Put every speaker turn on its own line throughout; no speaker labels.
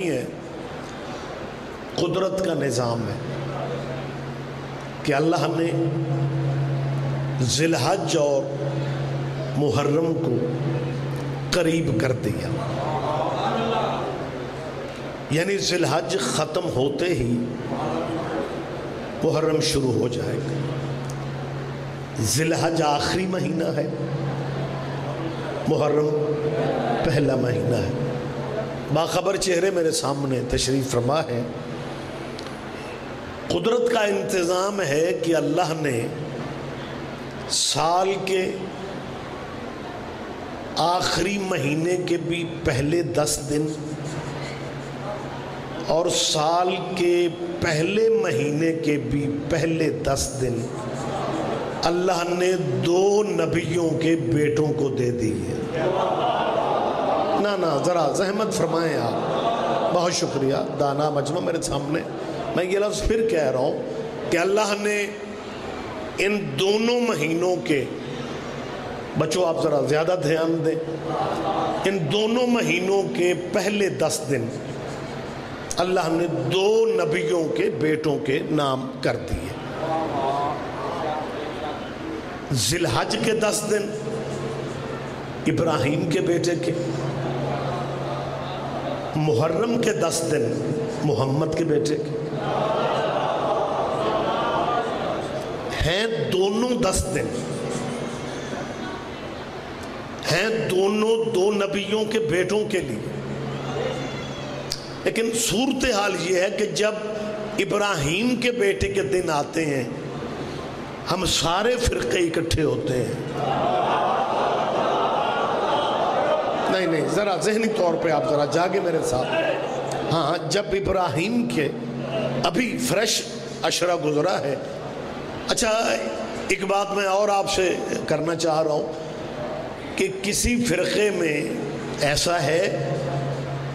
है। कुदरत का निज़ाम है कि अल्लाह ने जिलहज और मुहर्रम को करीब कर दिया। यानी जिलहज ख़त्म होते ही मुहर्रम शुरू हो जाएगा। जिलहज आखिरी महीना है, मुहर्रम पहला महीना है। बाखबर चेहरे मेरे सामने तशरीफ़ फरमा है। कुदरत का इंतज़ाम है कि अल्लाह ने साल के आखिरी महीने के भी पहले दस दिन और साल के पहले महीने के भी पहले दस दिन अल्लाह ने दो नबियों के बेटों को दे दिए। ना ज़रा जहमत फरमाएँ आप बहुत शुक्रिया। दाना मजमा मेरे सामने। मैं ये लफ्ज़ फिर कह रहा हूँ कि अल्लाह ने इन दोनों महीनों के, बच्चों आप ज़रा ज़्यादा ध्यान दें, इन दोनों महीनों के पहले दस दिन अल्लाह ने दो नबियों के बेटों के नाम कर दिए। जिलहज के दस दिन, इब्राहिम के बेटे के मुहर्रम के दस दिन मोहम्मद के बेटे के। हैं दोनों दस दिन। हैं दोनों दो नबियों के बेटों के लिए। लेकिन सूरत हाल ये है कि जब इब्राहिम के बेटे के दिन आते हैं, हम सारे फिरके इकट्ठे होते हैं। नहीं नहीं, ज़रा जहनी तौर पे आप ज़रा जागे मेरे साथ। हाँ जब इब्राहिम के अभी फ्रेश अशरा गुजरा है। अच्छा एक बात मैं और आपसे करना चाह रहा हूँ कि किसी फ़िरक़े में ऐसा है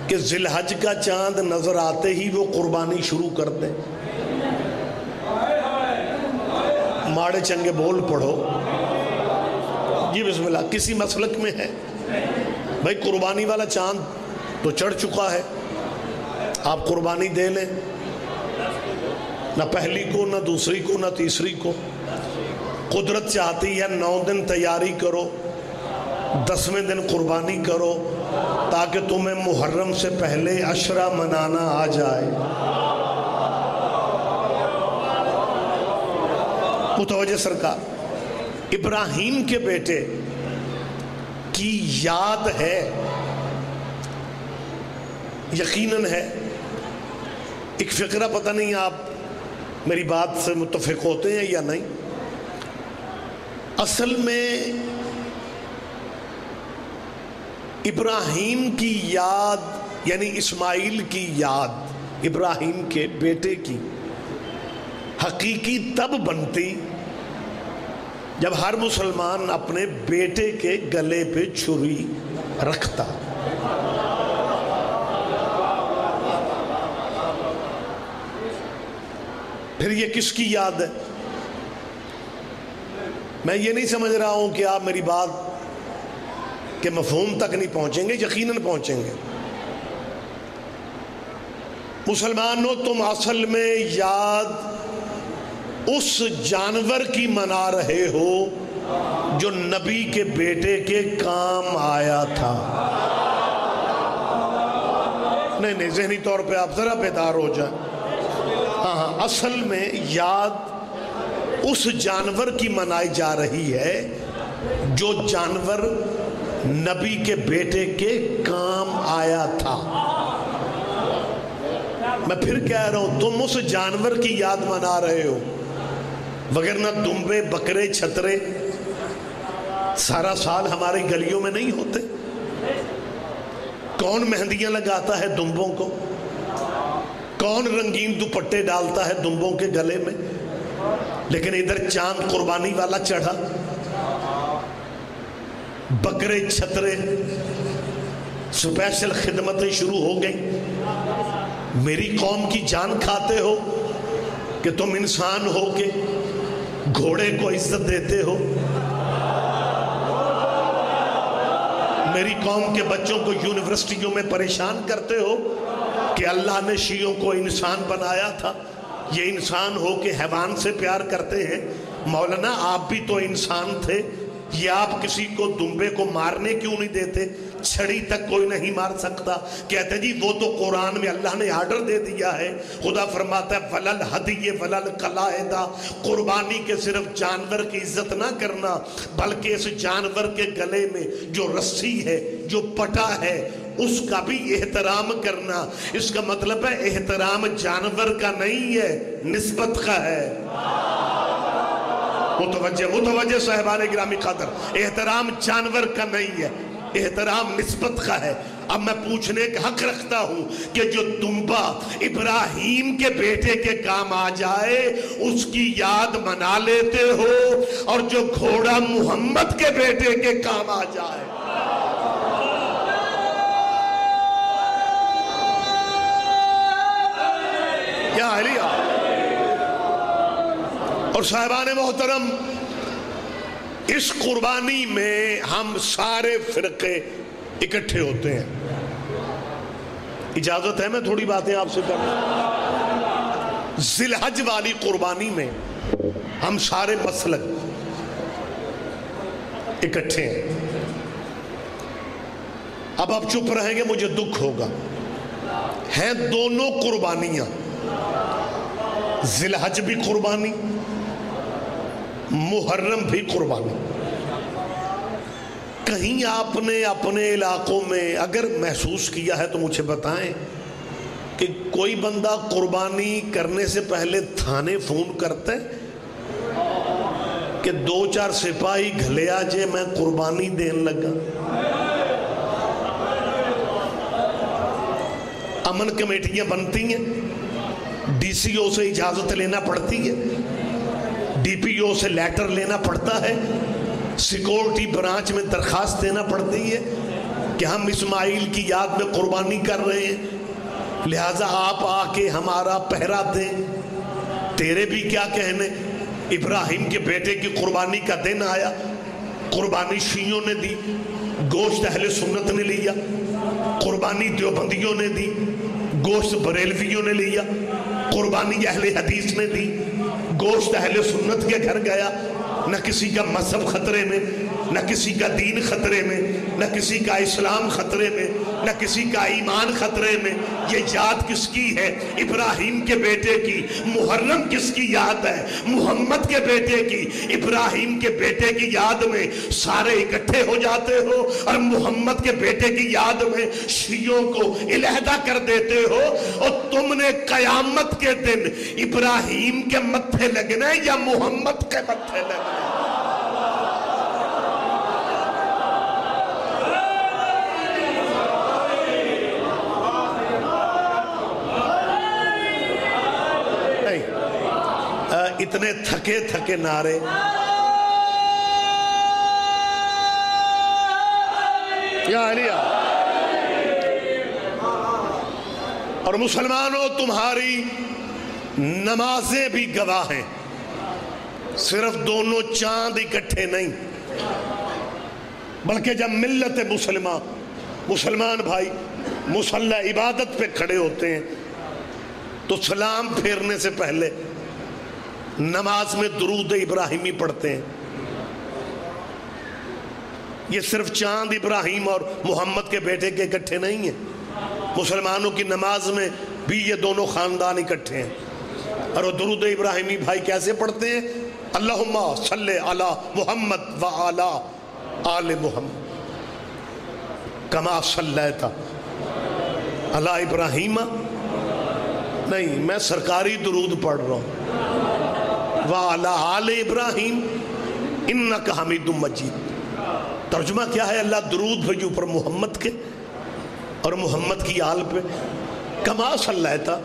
कि जिलहज का चाँद नज़र आते ही वो कुर्बानी शुरू कर दें। माड़े चंगे बोल पढ़ो। जी बिस्मिल्लाह, किसी मसलक में है? भाई, कुर्बानी वाला चाँद तो चढ़ चुका है। आप कुर्बानी दे लें। ना पहली को, ना दूसरी को, ना तीसरी को। कुदरत चाहती है, नौ दिन तैयारी करो, दसवें दिन कुर्बानी करो, ताकि तुम्हें मुहर्रम से पहले अशरा मनाना आ जाए। मुतवजह सरकार, इब्राहिम के बेटे की याद है, यकीनन है, एक फ़िक्रा, पता नहीं आप मेरी बात से मुतफिक होते हैं या नहीं। असल में इब्राहिम की याद, यानी इस्माइल की याद, इब्राहिम के बेटे की हकीकी तब बनती जब हर मुसलमान अपने बेटे के गले पे छुरी रखता, फिर ये किसकी याद है? मैं ये नहीं समझ रहा हूँ कि आप मेरी बात के मफहूम तक नहीं पहुँचेंगे, यकीनन पहुँचेंगे। मुसलमानों तुम असल में याद उस जानवर की मना रहे हो जो नबी के बेटे के काम आया था? नहीं नहीं, जहनी तौर पे आप जरा बेदार हो जाए। हाँ हाँ असल में याद उस जानवर की मनाई जा रही है जो जानवर नबी के बेटे के काम आया था। मैं फिर कह रहा हूँ, तुम उस जानवर की याद मना रहे हो। वगरना दुम्बे, बकरे, छतरे, सारा साल हमारी गलियों में नहीं होते। कौन मेहंदियाँ लगाता है दुम्बों को? कौन रंगीन दुपट्टे डालता है दुम्बों के गले में? लेकिन इधर चाँद कुर्बानी वाला चढ़ा। बकरे, छतरे स्पेशल खिदमतें शुरू हो गई। मेरी कौम की जान खाते हो कि तुम इंसान हो के घोड़े को इज़्ज़त देते हो? मेरी कौम के बच्चों को यूनिवर्सिटियों में परेशान करते हो कि अल्लाह ने शीयों को इंसान बनाया था? ये इंसान हो के हैवान से प्यार करते हैं। मौलाना, आप भी तो इंसान थे। ये आप किसी को दुम्बे को मारने क्यों नहीं देते? छड़ी तक कोई नहीं मार सकता। कहते जी, वो तो कुरान में अल्लाह ने आर्डर दे दिया है। खुदा फरमाता है, वलल हदिये वलल कलायदा। कुर्बानी के सिर्फ़ जानवर की इज़्ज़त ना करना, बल्कि इस जानवर के गले में जो रस्सी है, जो पटा है, उसका भी एहतराम करना। इसका मतलब है, एहतराम जानवर का नहीं है, निस्बत का है। मुतवजह मुतवजह साहबान ग्रामी कदर एहतराम जानवर का नहीं है। एहतराम निस्बत का है। अब मैं पूछने का हक रखता हूँ कि जो तुम्बा इब्राहिम के बेटे के काम आ जाए, उसकी याद मना लेते हो और जो घोड़ा मोहम्मद के बेटे के काम आ जाए। क्या लिया और साहबान मोहतरम इस कुर्बानी में हम सारे फिरके इकट्ठे होते हैं। इजाज़त है मैं थोड़ी बातें आपसे कर जिलहज वाली कुर्बानी में हम सारे मसलक इकट्ठे हैं। अब आप चुप रहेंगे, मुझे दुख होगा। हैं दोनों कुर्बानियाँ। जिलहज भी कुर्बानी मुहर्रम भी कुर्बानी। कहीं आपने अपने इलाकों में अगर महसूस किया है तो मुझे बताएँ कि कोई बंदा कुर्बानी करने से पहले थाने फ़ोन करते कि दो चार सिपाही घलिया जे मैं कुर्बानी देने लगा। अमन कमेटियाँ बनती हैं, डीसीओ से इजाज़त लेना पड़ती है। डीपीओ से लेटर लेना पड़ता है, सिक्योरिटी ब्रांच में दरखास्त देना पड़ती है कि हम इस्माइल की याद में कुर्बानी कर रहे हैं। लिहाजा आप आके हमारा पहरा दें। तेरे भी क्या कहने? इब्राहिम के बेटे की कुर्बानी का दिन आया। कुर्बानी शीयों ने दी, गोश्त अहले सुन्नत ने लिया। कुर्बानी देवबंदियों ने दी, गोश्त बरेलवियों ने लिया। कुर्बानी अहले हदीस ने दी। गोश्त अहल सुन्नत के घर गया, न किसी का मज़हब खतरे में, न किसी का दीन खतरे में, न किसी का इस्लाम खतरे में। न किसी का ईमान खतरे में। ये याद किसकी है? इब्राहिम के बेटे की। मुहर्रम किसकी याद है? मोहम्मद के बेटे की। इब्राहिम के बेटे की याद में सारे इकट्ठे हो जाते हो और मोहम्मद के बेटे की याद में शीयों को इलहदा कर देते हो और तुमने कयामत के दिन इब्राहिम के मत्थे लगना या मोहम्मद के मत्थे लगना इतने थके थके नारे। या और मुसलमानों, तुम्हारी नमाजें भी गवाह। हैं सिर्फ़ दोनों चाँद इकट्ठे नहीं, बल्कि जब मिल्लत मुसलमान मुसलमान भाई, मुसल्ला इबादत पे खड़े होते हैं तो सलाम फेरने से पहले नमाज़ में दरूद इब्राहिमी पढ़ते हैं। ये सिर्फ़ चाँद इब्राहिम और मोहम्मद के बेटे के इकट्ठे नहीं है। मुसलमानों की नमाज़ में भी ये दोनों खानदान इकट्ठे हैं। और वो दरूद इब्राहिमी भाई कैसे पढ़ते हैं? अल्लाहुम्मा सल्ले अला मोहम्मद व आला आल मोहम्मद। कमा सल्लैता। अला इब्राहिम? नहीं, मैं सरकारी दरूद पढ़ रहा हूँ। इब्राहिम इन हमीद मजीद। तर्जुमा क्या है? अल्लाह दरूद भेजी ऊपर मोहम्मद के और मोहम्मद की आल पे। कमा सल्लाता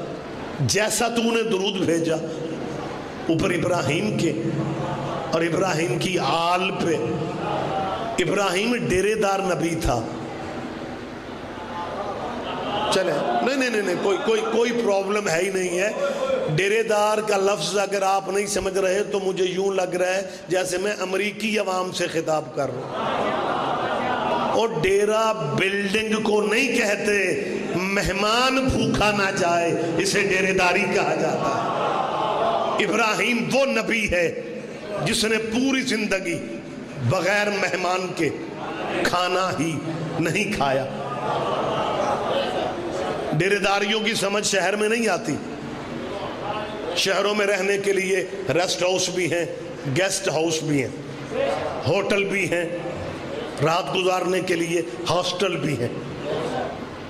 जैसा तूने दरूद भेजा ऊपर इब्राहिम के और इब्राहिम की आल पे। इब्राहिम डेरेदार नबी था। चले नहीं नहीं नहीं, नहीं कोई कोई कोई प्रॉब्लम है ही नहीं है। डेरेदार का लफ्ज अगर आप नहीं समझ रहे तो मुझे यूँ लग रहा है जैसे मैं अमरीकी अवाम से खिताब कर रहा हूँ। और डेरा बिल्डिंग को नहीं कहते, मेहमान भूखा ना जाए, इसे डेरेदारी कहा जाता है। इब्राहिम वो नबी है जिसने पूरी ज़िंदगी बगैर मेहमान के खाना ही नहीं खाया। डेरेदारियों की समझ शहर में नहीं आती। शहरों में रहने के लिए रेस्ट हाउस भी हैं, गेस्ट हाउस भी हैं, होटल भी हैं, रात गुजारने के लिए हॉस्टल भी हैं।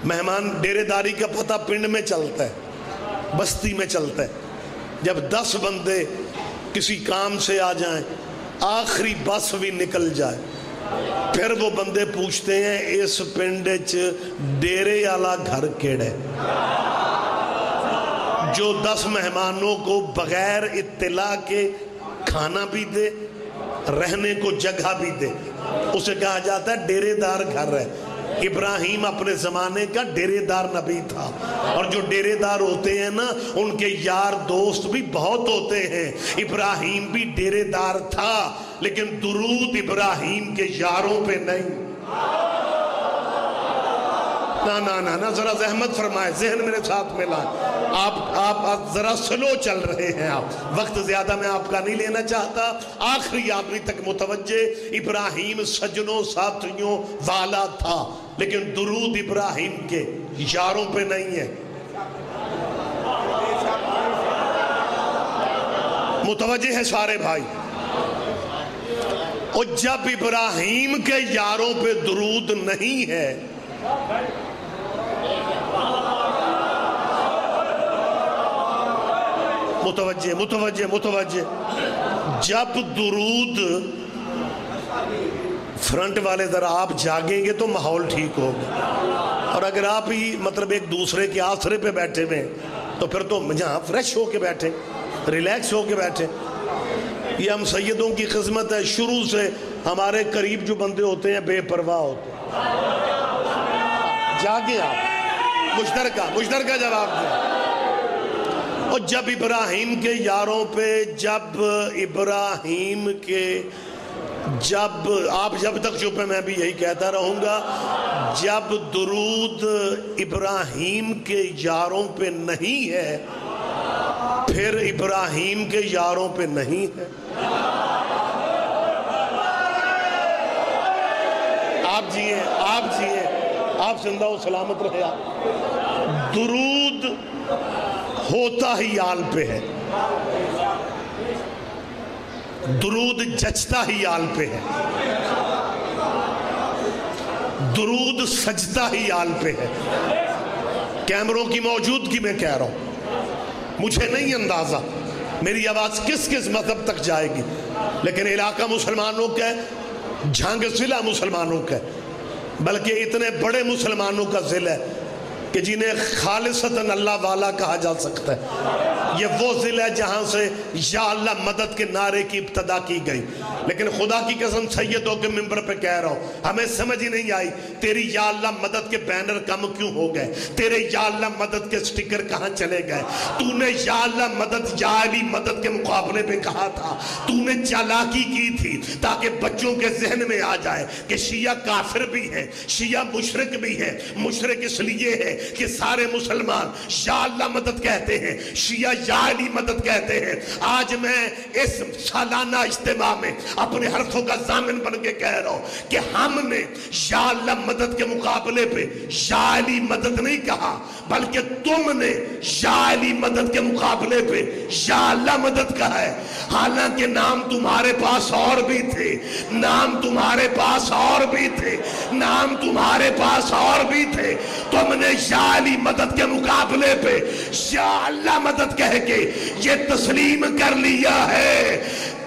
मेहमान डेरेदारी का पता पिंड में चलता है, बस्ती में चलता है। जब दस बंदे किसी काम से आ जाएँ, आखिरी बस भी निकल जाए, फिर वो बंदे पूछते हैं, इस पिंड च डेरे वाला घर केड़े जो दस मेहमानों को बगैर इत्तला के खाना भी दे, रहने को जगह भी दे। उसे कहा जाता है डेरेदार घर है। इब्राहिम अपने जमाने का डेरेदार नबी था। और जो डेरेदार होते हैं ना, उनके यार दोस्त भी बहुत होते हैं। इब्राहिम भी डेरेदार था, लेकिन दुरूद इब्राहिम के यारों पे नहीं। ना ना ना ना, जरा जहमत फरमाए, जहन मेरे साथ में लाए। आप आप जरा स्लो चल रहे हैं आप। वक्त ज़्यादा मैं आपका नहीं लेना चाहता। आखिरी आदमी तक मुतवजे इब्राहिम सजनों, साथियों, वाला था। लेकिन दुरूद इब्राहिम के यारों पे नहीं है। मुतवजे है सारे भाई। और जब इब्राहिम के यारों पे दुरूद नहीं है मुतवजे मुतवजे मुतवजे जब दुरूद फ्रंट वाले जरा आप जागेंगे तो माहौल ठीक होगा। और अगर आप ही मतलब एक दूसरे के आसरे पे बैठे हुए तो फिर तो यहाँ फ्रेश होके बैठे रिलैक्स होके बैठे। ये हम सैयदों की किस्मत है, शुरू से हमारे करीब जो बंदे होते हैं, बेपरवाह होते हैं। जागे आप। मुश्तर का मुश्तर का जवाब दें और जब इब्राहिम के यारों पे, जब इब्राहिम के, जब, आप जब तक चुप है, मैं भी यही कहता रहूँगा, जब दुरूद इब्राहिम के यारों पे नहीं है, फिर इब्राहिम के यारों पे नहीं है। आप जिए आप जिए, आप ज़िंदा सलामत रहे आप। दुरूद होता ही आल पे है। दुरूद जचता ही आल पे है। दुरूद सजता ही आल पे है। कैमरों की मौजूदगी में कह रहा हूँ, मुझे नहीं अंदाज़ा मेरी आवाज़ किस किस मज़हब तक जाएगी। लेकिन इलाका मुसलमानों का झांग जिला मुसलमानों का बल्कि इतने बड़े मुसलमानों का जिला है कि जिन्हें खालिसतन अल्लाह वाला कहा जा सकता है। ये वो ज़िला है जहाँ से या अल्लाह मदद के नारे की इब्तदा की गई। लेकिन खुदा की कसम सैयदों के मेंबर पर कह रहा हूँ, हमें समझ ही नहीं आई, तेरी या अल्लाह मदद के बैनर कम क्यों हो गए? तेरे या अल्लाह मदद के स्टिकर कहाँ चले गए? तूने या अल्लाह मदद, या अली मदद के मुकाबले पे कहा था? तूने चालाकी की थी ताकि बच्चों के जहन में आ जाए कि शिया काफिर भी है, शिया मुशरक भी है। मुशरक इसलिए है कि सारे मुसलमान अल्लाह मदद कहते हैं, शिया या मदद कहते हैं। आज मैं इस सालाना इज्तिमा में अपने हरफों का जामिन बन के कह रहा हूँ कि हमने अल्लाह मदद के मुकाबले पे अली मदद नहीं कहा, बल्कि तुमने अली मदद के मुकाबले पे अल्लाह मदद कहा है। हालाँकि नाम तुम्हारे पास और भी थे, नाम तुम्हारे पास और भी थे, नाम तुम्हारे पास और भी थे। तुमने अली मदद के मुकाबले पे। अल्लाह मदद कह के ये तस्लीम कर लिया है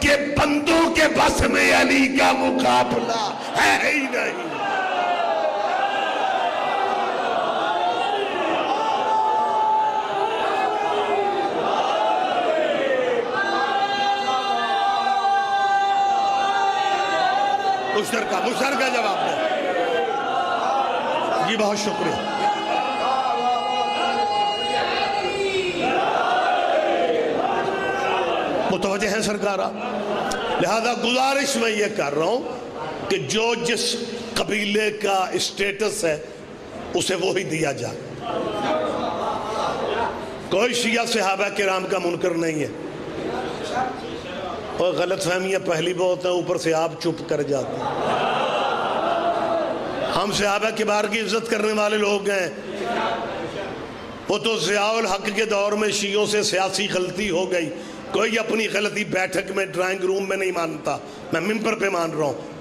कि बंदों के बस में अली का मुकाबला है ही नहीं। का मुशर का जवाब दे। जी, बहुत शुक्रिया। मुतवजह हैं सरकार। लिहाजा गुजारिश मैं ये कर रहा हूँ कि जो जिस कबीले का स्टेटस है, उसे वो ही दिया जाए। कोई शिया सहाबा के राम का मुनकर नहीं है। और गलत फहमियाँ पहली बहुत है, ऊपर से आप चुप कर जाते हैं। हम सहाबा के बार की इज़्ज़त करने वाले लोग हैं। वो तो जियाउल हक के दौर में शीयों से सियासी गलती हो गई। कोई अपनी गलती बैठक में ड्राइंग रूम में नहीं मानता। मैं मिम्बर पे मान रहा हूँ।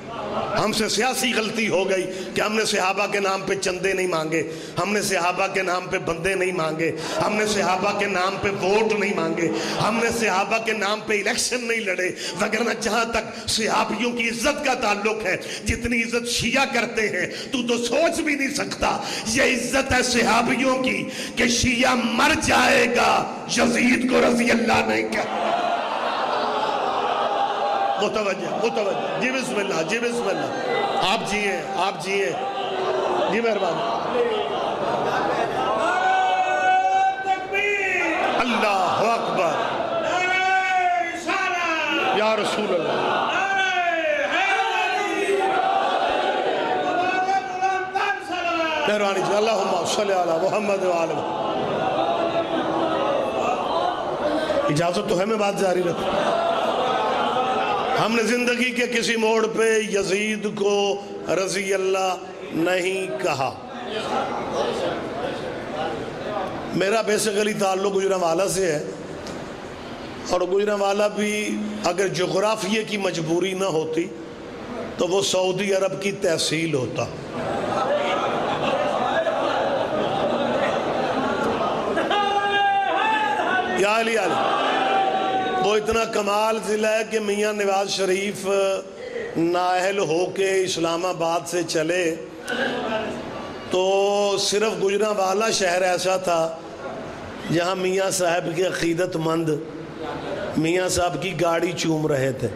हमसे सियासी गलती हो गई कि हमने सिहाबा के नाम पे चंदे नहीं मांगे, हमने सिहाबा के नाम पे बंदे नहीं मांगे, हमने सिहाबा के नाम पे वोट नहीं मांगे, हमने सिहाबा के नाम पे इलेक्शन नहीं लड़े। वगरना जहाँ तक सिहाबियों की इज़्ज़त का ताल्लुक है, जितनी इज़्ज़त शिया करते हैं, तू तो सोच भी नहीं सकता। ये इज़्ज़त है सिहाबियों की कि शिया मर जाएगा, यजीद को रज़ी अल्लाह नहीं कहता मुतवजह मुतवजह जी बिस्मिल्लाह जी बिस्मिल्लाह। आप जिए आप जिए। जी मेहरबानी। अल्लाह अकबर। या रसूल अल्लाह मेहरबानी जी अल्लाह मोहम्मद इजाज़त तो है, मैं बात जारी रखूँ। हमने ज़िंदगी के किसी मोड़ पे यजीद को रज़ी अल्लाह नहीं कहा। मेरा बेसिकली ताल्लुक गुजरावाला से है। और गुजरावाला भी अगर जोग्राफिए की मजबूरी ना होती तो वो सऊदी अरब की तहसील होता। या अली अली। वो इतना कमाल ज़िला है कि मियाँ नवाज़ शरीफ नाहल होके इस्लामाबाद से चले। तो सिर्फ़ गुजरा वाला शहर ऐसा था, जहाँ मियाँ साहब के अकीदतमंद मियाँ साहब की गाड़ी चूम रहे थे।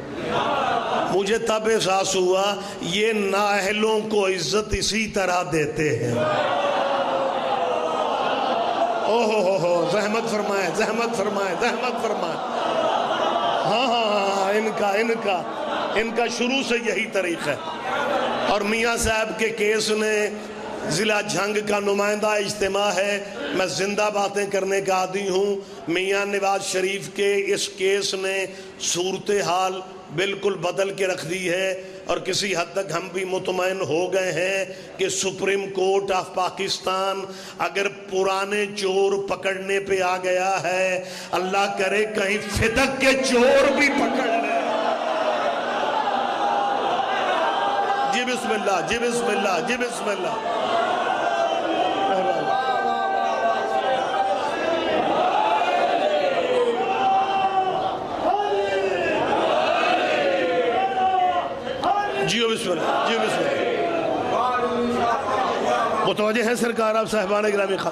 मुझे तब एहसास हुआ, ये नाहलों को इज़्ज़त इसी तरह देते हैं। ओहो हो हो, जहमत फरमाए जहमत फरमाए जहमत फरमाए। हाँ हाँ हाँ हाँ इनका इनका इनका शुरू से यही तरीक़ है। और मियाँ साहब के केस ने ज़िला झंग का नुमाइंदा इज्तम है। मैं ज़िंदा बातें करने का आदि हूँ। मियाँ नवाज़ शरीफ के इस केस ने सूरत हाल बिल्कुल बदल के रख दी है। और किसी हद तक हम भी मुतमिन हो गए हैं कि सुप्रीम कोर्ट ऑफ़ पाकिस्तान अगर पुराने चोर पकड़ने पे आ गया है, अल्लाह करे कहीं फिदक के चोर भी पकड़ ले। जी बिस्मिल्लाह जी बिस्मिल्लाह जी बिस्मिल्लाह। जियो बिस्मिल्लाह मुतवजह है सरकार, आप साहबान ग्रामी खा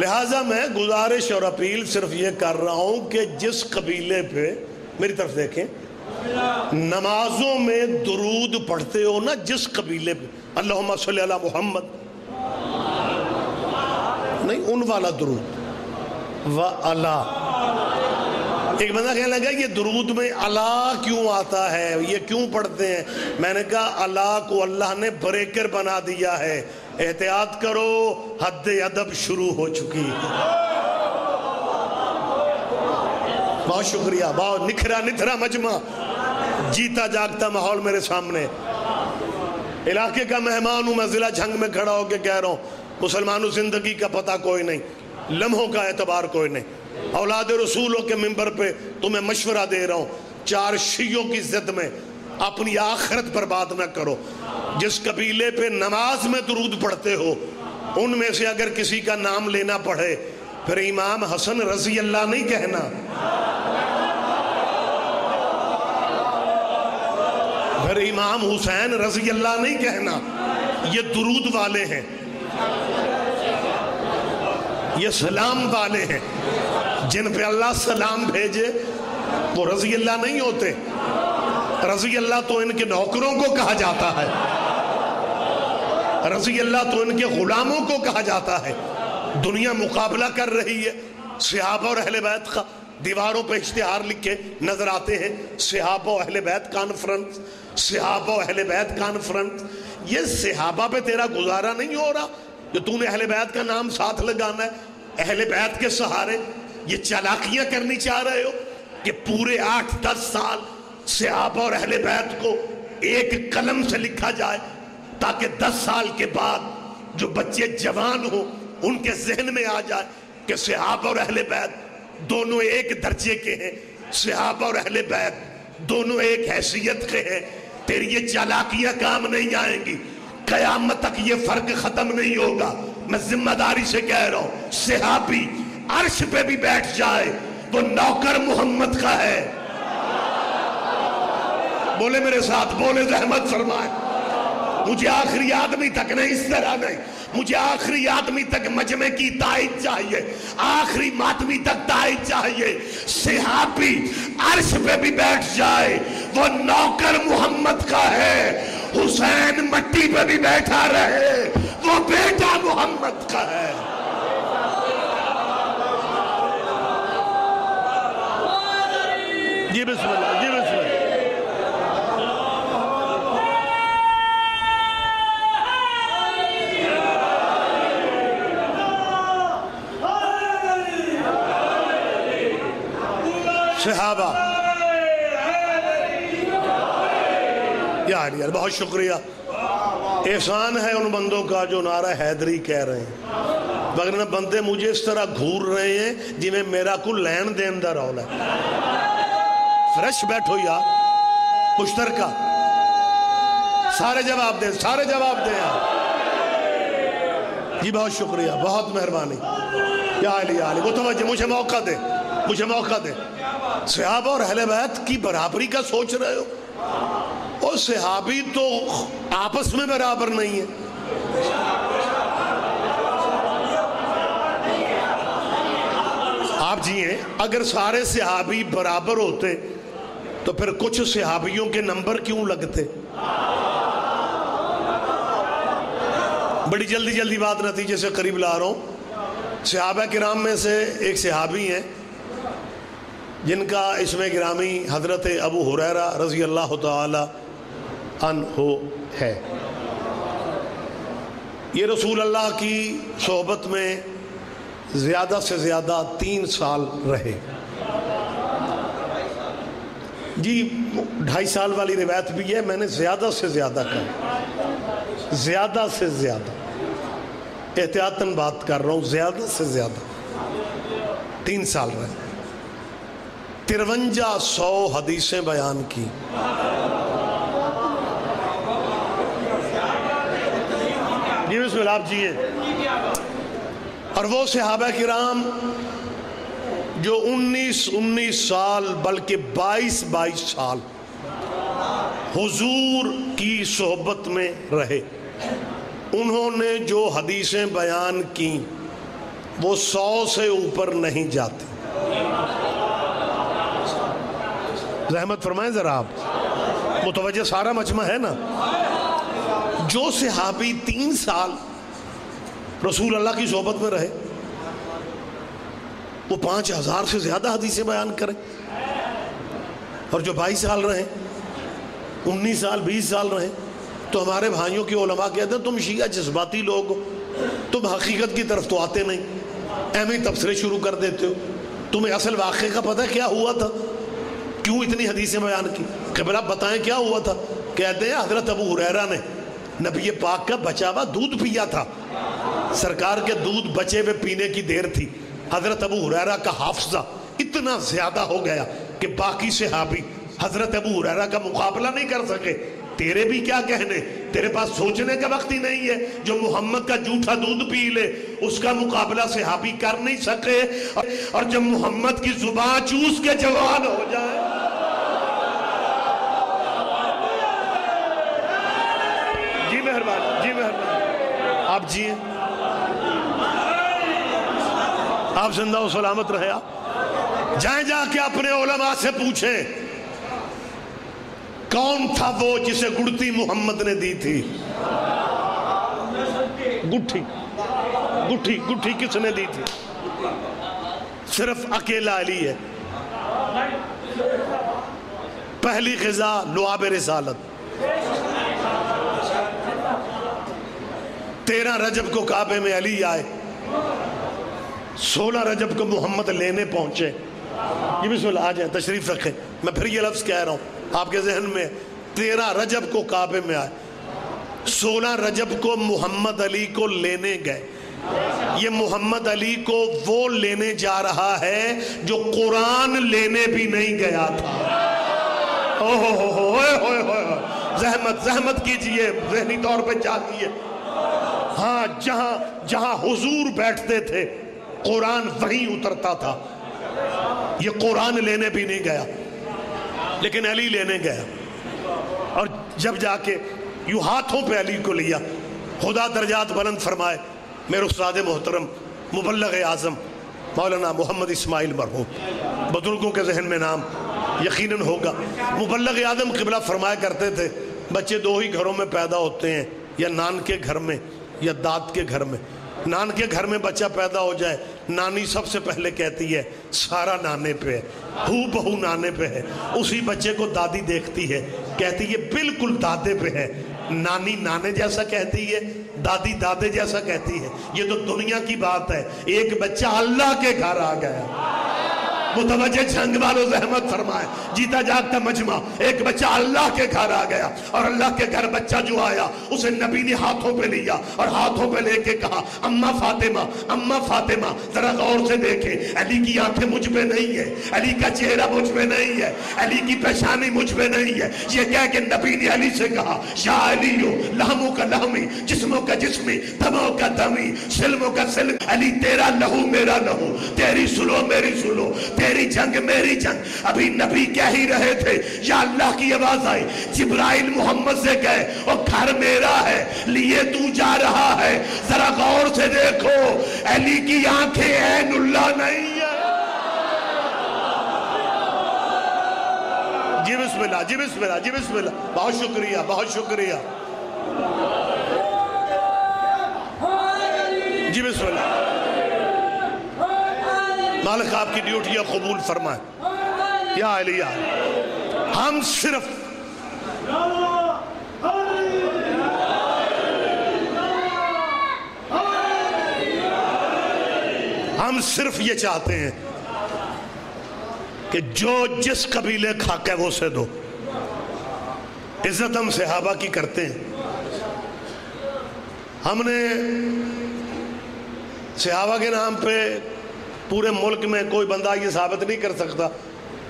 लिहाजा मैं गुजारिश और अपील सिर्फ़ ये कर रहा हूँ कि जिस कबीले पे मेरी तरफ़ देखें, नमाजों में दरूद पढ़ते हो ना जिस कबीले पे। अल्लाह मोहम्मद। नहीं, उन वाला दरूद। व अला। एक बंदा कहने लगा, ये दरूद में अला क्यों आता है? ये क्यों पढ़ते हैं? मैंने कहा अला को अल्लाह ने ब्रेकर बना दिया है। एहतियात करो, हद अदब शुरू हो चुकी बहुत शुक्रिया, बहुत निखरा, निथरा मजमा। जीता जागता माहौल मेरे सामने। इलाके का मेहमान हूँ, मैं जिला झंग में खड़ा होकर कह रहा हूँ, मुसलमानों, ज़िंदगी का पता कोई नहीं, लम्हों का एतबार कोई नहीं। औलाद रसूलों के मेंबर पे तुम्हें मशवरा दे रहा हूँ, चार शीयों की जिद में, अपनी आखरत बर्बाद ना करो। जिस कबीले पे नमाज़ में दरूद पढ़ते हो, उनमें से अगर किसी का नाम लेना पड़े फिर इमाम हसन रज़ी अल्लाह नहीं कहना। फिर इमाम हुसैन रज़ी अल्लाह नहीं कहना। ये दरूद वाले हैं। ये सलाम वाले हैं। जिन पे अल्लाह सलाम भेजे, वो रज़ी अल्लाह नहीं होते। रज़ी अल्लाह तो इनके नौकरों को कहा जाता है। रज़ी अल्लाह तो इनके गुलामों को कहा जाता है। दुनिया मुकाबला कर रही है। सिहाब और अहले बैत का दीवारों पे इश्तेहार लिखे नज़र आते हैं। सिहाब अहले बैत कॉन्फ्रेंस सिहाब अहले बैत कॉन्फ्रेंस ये सिहाबा पे तेरा गुजारा नहीं हो रहा। जो तूने अहले बैत का नाम साथ लगाना है, अहले बैत के सहारे ये चालाकियाँ करनी चाह रहे हो कि पूरे आठ, दस साल से आप और अहले बैत को एक कलम से लिखा जाए, ताकि दस साल के बाद जो बच्चे जवान हो, उनके जहन में आ जाए कि सिहाब और अहले बैत दोनों एक दर्जे के हैं सिहाब और अहले बैत दोनों एक हैसियत के हैं। तेरी ये चालाकियाँ काम नहीं आएँगी। कयामत तक ये फ़र्क खत्म नहीं होगा। मैं ज़िम्मेदारी से कह रहा हूँ, सिहाबी अर्श पे भी बैठ जाए तो नौकर मोहम्मद का है। बोले मेरे साथ, बोले जहमत फरमाए। मुझे आखिरी आदमी तक नहीं, इस तरह नहीं। मुझे आखिरी आदमी तक मजमे की ताइज चाहिए। आखिरी मातमी तक ताइद चाहिए। सिहाबी अर्श पे भी बैठ जाए। वो नौकर मोहम्मद का है। हुसैन मट्टी पे भी बैठा रहे। वो बेटा मोहम्मद का है। जी, बिस्मिल्लाह। सहाबा यार बहुत शुक्रिया एहसान है उन बंदों का जो नारा हैदरी कह रहे हैं वगरना बंदे मुझे इस तरह घूर रहे हैं जिमें मेरा को लैन देन का रौल है फ्रेश बैठो यार पुश्तर का सारे जवाब दे सारे जवाब दे यार जी बहुत शुक्रिया बहुत मेहरबानी यार वो तो मुझे मौका दे मुझे मौका दे सिहाब और अहले बैत की बराबरी का सोच रहे हो? और सिहाबी तो आपस में बराबर नहीं है। आप जिए, अगर सारे सिहाबी बराबर होते तो फिर कुछ सिहाबियों के नंबर क्यों लगते? बड़ी जल्दी जल्दी बात नतीजे से करीब ला रहा हूँ। सिहाबा किराम में से एक सिहाबी हैं। जिनका इसमें ग्रामी हज़रत अबू हुरैरा रज़ी अल्लाह तन हो। है ये रसूल अल्लाह की सोहबत में ज़्यादा से ज़्यादा तीन साल रहे। जी, ढाई साल वाली रिवायत भी है, मैंने ज़्यादा से ज़्यादा कहा। ज़्यादा से ज़्यादा। एहतियातन बात कर रहा हूँ, ज़्यादा से ज़्यादा। तीन साल रहे। तिरवंजा सौ हदीसें बयान की। जी जिए। और वो सहाबा किराम जो 19 19 साल बल्कि 22 22 साल हुजूर की सोहबत में रहे। उन्होंने जो हदीसें बयान की वो सौ से ऊपर नहीं जाती। रहमत फरमाए जरा आप। मुतवजह सारा मजमा है ना? जो सिहाबी तीन साल रसूल अल्लाह की सोबत में रहे, वो पाँच हज़ार से ज़्यादा हदीसें बयान करें। और जो बाईस साल रहे, उन्नीस साल, बीस साल रहे तो हमारे भाइयों की ओलमा कहते हैं, तुम शिया जज्बाती लोग हो। तुम हकीकत की तरफ़ तो आते नहीं। एम ही तबसरे शुरू कर देते हो। तुम्हें असल वाक़े का पता क्या हुआ था? क्यों इतनी हदीसें बयान की? आप बताएँ क्या हुआ था? कहते हैं, हज़रत अबू हुरैरा ने नबी पाक का बचा हुआ दूध पिया था। सरकार के दूध बचे हुए पीने की देर थी। हज़रत अबू हुरैरा का हाफजा इतना ज़्यादा हो गया कि बाकी से हाबी हज़रत अबू हुरैरा का मुकाबला नहीं कर सके। तेरे भी क्या कहने? तेरे पास सोचने का वक्त ही नहीं है जो मोहम्मद का जूठा दूध पी ले। उसका मुकाबला से हाबी कर नहीं सके। और जब मोहम्मद की ज़ुबान चूस के जवान हो जाए आप जी आप ज़िंदा सलामत रहे आप। जाए जाके अपने ओलमा से पूछे, कौन था वो जिसे गुड़ती मोहम्मद ने दी थी? गुट्ठी गुट्ठी गुट्ठी किसने दी थी? सिर्फ़ अकेला अली है। पहली खिजा लुआब रिसालत। तेरह रजब को काबे में अली आए सोलह रजब को मोहम्मद लेने पहुँचे ये भी आ जाए तशरीफ़ रखें मैं फिर ये लफ्ज़ कह रहा हूँ आपके जहन में तेरह रजब को काबे में आए सोलह रजब को मोहम्मद अली को लेने गए ये मोहम्मद अली को वो लेने जा रहा है जो कुरान लेने भी नहीं गया था ओहो हो हो हो हो जहमत जहमत कीजिए जहनी तौर पे जाती हाँ जहाँ जहाँ हुजूर बैठते थे, कुरान वहीं उतरता था। ये कुरान लेने भी नहीं गया, लेकिन अली लेने गया। और जब जाके यू हाथों पे अली को लिया, खुदा दर्जात बुलंद फरमाए, मेरे उस्ताद मोहतरम मुबलग आज़म, मौलाना मोहम्मद इस्माइल मरहूम, बुज़ुर्गों के जहन में नाम यकीनन होगा मुबलग आज़म किबला फरमाया करते थे, बच्चे दो ही घरों में पैदा होते हैं, या नान के घर में या दाद के घर में। नान के घर में बच्चा पैदा हो जाए, नानी सबसे पहले कहती है, सारा नाने पे है हु बहू नाने पे है। उसी बच्चे को दादी देखती है, कहती है, बिल्कुल दादे पे है। नानी नाने जैसा कहती है, दादी दादे जैसा कहती है। ये तो दुनिया की बात है, एक बच्चा अल्लाह के घर आ गया। मुतवजे जंग वालों जहमत फरमाए, जीता जागता मजमा। एक बच्चा अल्लाह के घर आ गया और अल्लाह के घर बच्चा जो आया, उसे नबी ने हाथों पे लिया और हाथों पे लेके कहा, अम्मा फातिमा अम्मा फातिमा, जरा गौर से देखे, अली की आँखें मुझ पे नहीं है, अली का चेहरा मुझ पे नहीं है, अली की पेशानी मुझ पे नहीं है। ये कह के नबी ने अली से कहा शाह अली हो लहमों का लहमी, जिस्मों का जिसमी, दमों का दमी, सिल्मों का सिल्म, अली तेरा लहू मेरा लहू, तेरी सुनो मेरी सुनो तेरी जंग, मेरी जंग। अभी नबी कह ही रहे थे, या अल्लाह की आवाज़ आई। जिब्राइल मोहम्मद से गए और घर मेरा है, लिए तू जा रहा है। जरा गौर से देखो, अली की आँखें है नुल्ला नहीं जी बिस्मिल्लाह जी बिस्मिल्लाह जी बिस्मिल्लाह। बहुत शुक्रिया बहुत शुक्रिया। जी बिस्मिल्लाह। मालिक आपकी ड्यूटी कबूल फरमाए। या अलिया हम सिर्फ़ हम सिर्फ़ ये चाहते हैं कि जो जिस कबीले खाके वो से दो। इज़्ज़त हम सहाबा की करते हैं। हमने सहाबा के नाम पे पूरे मुल्क में कोई बंदा ये साबित नहीं कर सकता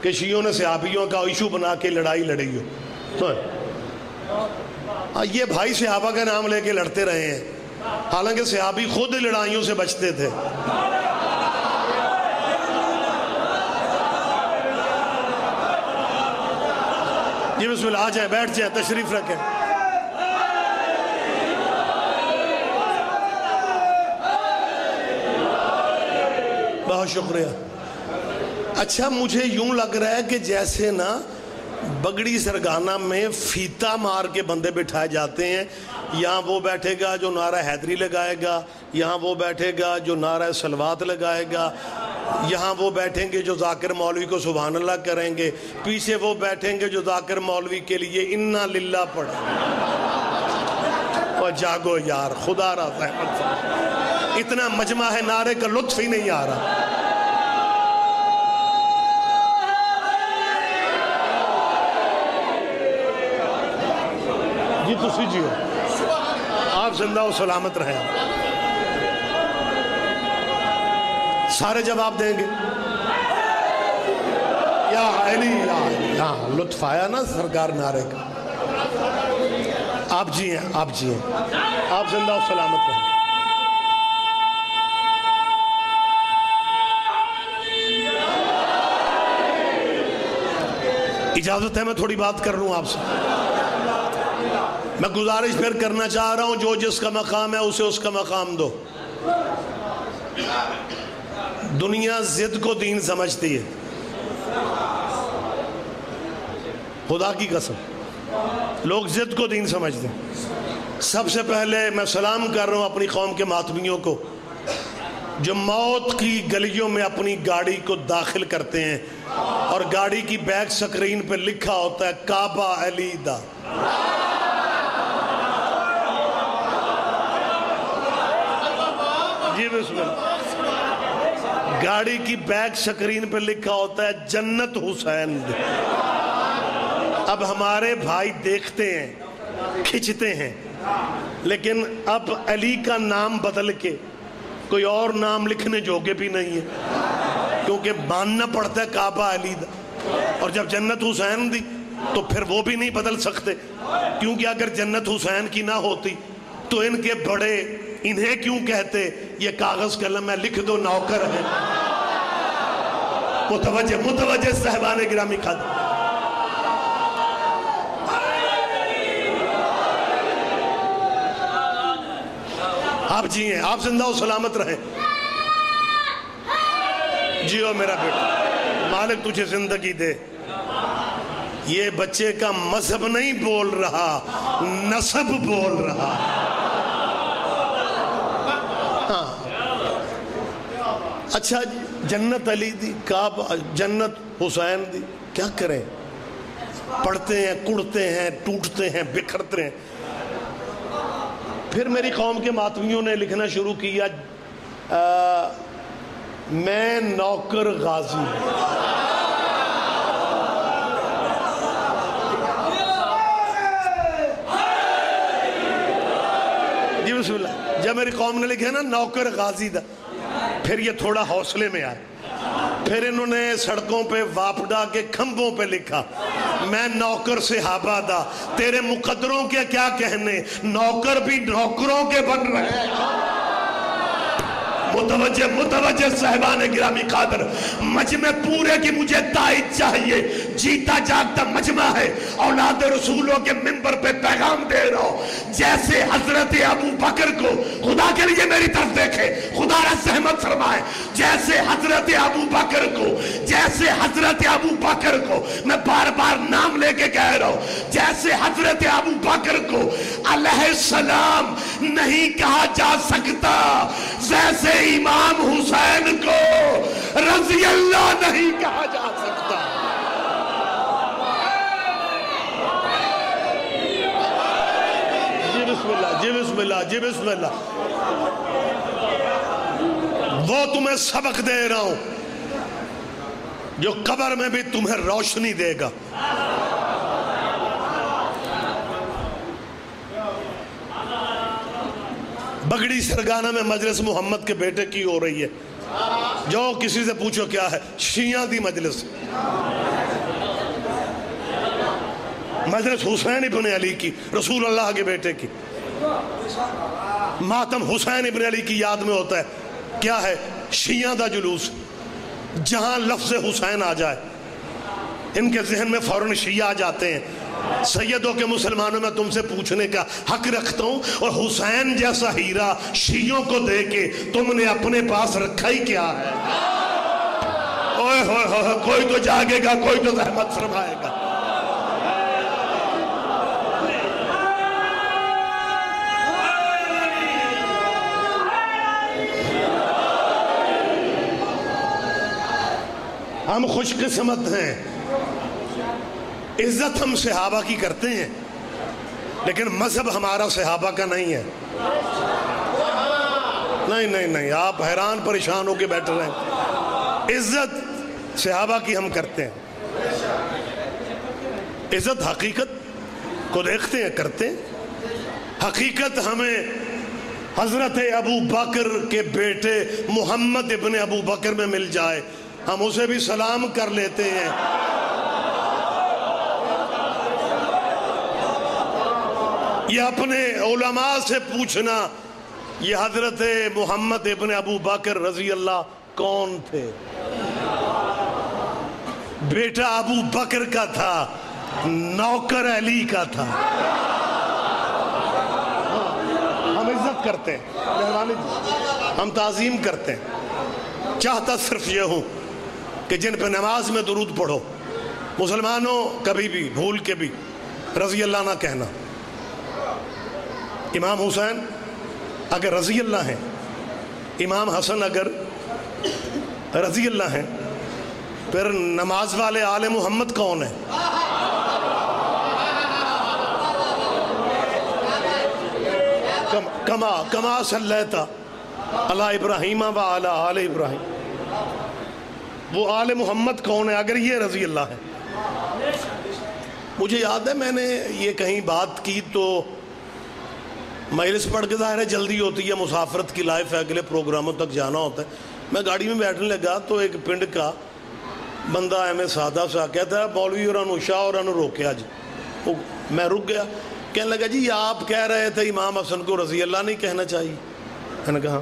कि शीयों ने सियाबियों का इशू बना के लड़ाई लड़ी हो। तो ये भाई सिहाबा का नाम लेके लड़ते रहे हैं। हालाँकि सिहाबी खुद लड़ाइयों से बचते थे। जी, बिस्मिल्लाह आ जाए बैठ जाए तशरीफ़ रखें। बहुत शुक्रिया। अच्छा मुझे यूँ लग रहा है कि जैसे ना, बगड़ी सरगाना में फीता मार के बंदे बिठाए जाते हैं। यहाँ वो बैठेगा जो नारा हैदरी लगाएगा, यहाँ वो बैठेगा जो नारा सलवात लगाएगा, यहाँ वो बैठेंगे जो जाकिर मौलवी को सुबहान अल्लाह करेंगे, पीछे वो बैठेंगे जो जाकिर मौलवी के लिए इन्ना लिल्ला पढ़े। और जागो यार, खुदा रहा इतना मजमा है नारे का लुत्फ ही नहीं आ रहा। जी तुम जियो आप ज़िंदा और सलामत रहें सारे जवाब देंगे। या अली, या यहाँ लुत्फ आया ना सरकार नारे का। आप जी हैं, आप जी हैं। आप ज़िंदा और सलामत रहें। इजाज़त है, मैं थोड़ी बात कर लूँ आपसे। मैं गुजारिश फिर करना चाह रहा हूँ, जो जिसका मकाम है उसे उसका मकाम दो। दुनिया जिद को दीन समझती है। खुदा की कसम, लोग जिद को दीन समझते हैं। सबसे पहले मैं सलाम कर रहा हूँ अपनी कौम के मातमियों को, जो मौत की गलियों में अपनी गाड़ी को दाखिल करते हैं और गाड़ी की बैक स्क्रीन पर लिखा होता है, काबा अलीदा जी बिस्मिल्लाह गाड़ी की बैक स्क्रीन पर लिखा होता है, जन्नत हुसैन। अब हमारे भाई देखते हैं, खिंचते हैं, लेकिन अब अली का नाम बदल के कोई और नाम लिखने जोगे भी नहीं है, क्योंकि मानना पड़ता है काबा अली और जब जन्नत हुसैन दी तो फिर वो भी नहीं बदल सकते, क्योंकि अगर जन्नत हुसैन की ना होती तो इनके बड़े इन्हें क्यों कहते? ये कागज़ कलम में लिख दो, नौकर है। मुतवजे मुतवजे साहबान गिरामी खाद आप जिए, आप ज़िंदा हो सलामत रहे। जियो मेरा बेटा, मालिक तुझे ज़िंदगी दे। ये बच्चे का मज़हब नहीं बोल रहा, नसब बोल रहा। अच्छा जन्नत अली दी काब जन्नत हुसैन दी। क्या करें? पढ़ते हैं कुड़ते हैं टूटते हैं बिखरते हैं। फिर मेरी कौम के मातमियों ने लिखना शुरू किया आ, मैं नौकर गाजी जी बिस्मिल्लाह। जब मेरी कौम ने लिखे ना नौकर गाजी दा। फिर ये थोड़ा हौसले में आए फिर इन्होंने सड़कों पे वापडा के खंभों पे लिखा, मैं नौकर से हाबादा तेरे मुकदरों के क्या कहने? नौकर भी नौकरों के बन रहे हैं। मुतवजे मुतवजे साहबान गिरामी कादर, मजमे पूरे की मुझे ताइद चाहिए, जीता जागता मजमा है, औलाद रसूलों के मिंबर पे पैगाम दे रहा हूँ। जैसे हज़रत अबू बकर को खुदा के लिए मेरी तरफ़ देखे, खुदा सहमत फरमाए, जैसे हज़रत अबू बकर को, जैसे हज़रत अबू बकर को मैं बार बार नाम लेके कह रहा हूँ, जैसे हज़रत अबू बकर को सलाम नहीं कहा जा सकता, जैसे इमाम हुसैन को रज़ी अल्लाह नहीं कहा जा सकता। जी बिस्मिल्लाह, जी वो तुम्हें सबक दे रहा हूँ, जो कबर में भी तुम्हें रोशनी देगा। बगड़ी सरगाना में मजलिस मोहम्मद के बेटे की हो रही है। जाओ, किसी से पूछो क्या है? शिया दी मजलिस। मजलिस हुसैन इबन अली की रसूल अल्लाह के बेटे की। मातम हुसैन इबन अली की याद में होता है, क्या है? शिया का जुलूस। जहाँ लफ्ज हुसैन आ जाए, इनके जहन में फ़ौरन शिया आ जाते हैं। सैयदों के मुसलमानों में तुमसे पूछने का हक रखता हूँ और हुसैन जैसा हीरा शीयों को दे के तुमने अपने पास रखा ही क्या है? ओए हो, हो, हो कोई तो जागेगा कोई तो जहमत फरमाएगा। हम खुशकिस्मत हैं। इज़्ज़त हम सहाबा की करते हैं। लेकिन मज़हब हमारा सहाबा का नहीं है। नहीं नहीं नहीं, आप हैरान परेशान होके बैठ रहे हैं। इज़्ज़त सहाबा की हम करते हैं। इज़्ज़त हकीकत को देखते हैं, करते हैं। हकीकत हमें हज़रत अबू बकर के बेटे मोहम्मद इबन अबू बकर में मिल जाए। हम उसे भी सलाम कर लेते हैं। ये अपने उलमा से पूछना, ये हज़रत मोहम्मद इबन अबू बकर रज़ी अल्लाह कौन थे? बेटा अबू बकर का था, नौकर अली का था। हम इज़्ज़त करते हैं हम ताजीम करते हैं। चाहता सिर्फ़ ये हूँ कि जिन पर नमाज़ में दरूद पढ़ो, मुसलमानों कभी भी, भूल के भी रज़ी अल्लाह ना कहना। इमाम हुसैन अगर रज़ी अल्लाह हैं इमाम हसन अगर रज़ी अल्लाह हैं फिर नमाज़ वाले आले मोहम्मद कौन है? कम, कमा कमा सल्लता अला इब्राहिम व अला आल इब्राहिम। वो आल मोहम्मद कौन है अगर ये रज़ी अल्लाह है? मुझे याद है मैंने ये कहीं बात की तो मजलिस पढ़ के ज़ाहिर है जल्दी होती है, मुसाफरत की लाइफ है, अगले प्रोग्रामों तक जाना होता है। मैं गाड़ी में बैठने लगा तो एक पिंड का बंदा एवं सादा सा कहता है, मौलवी और शाह और रोके अज वो मैं रुक गया। कहने लगा, जी, आप कह रहे थे इमाम हसन को रज़ी अल्लाह नहीं कहना चाहिए। मैंने कहा,